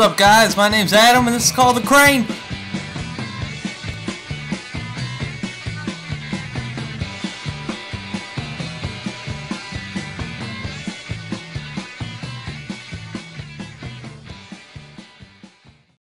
What's up guys, my name's Adam and this is called The Crane.